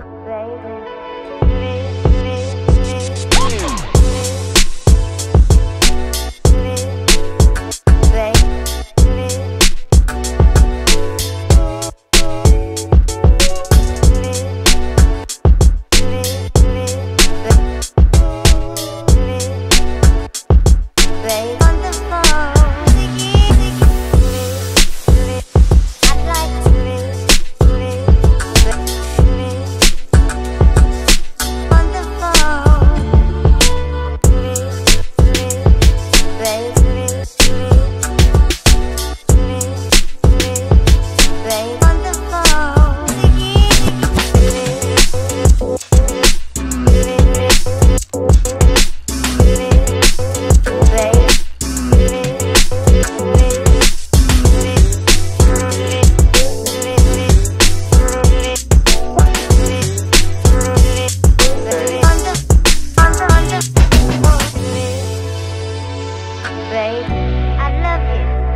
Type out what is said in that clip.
baby. babe. I love you.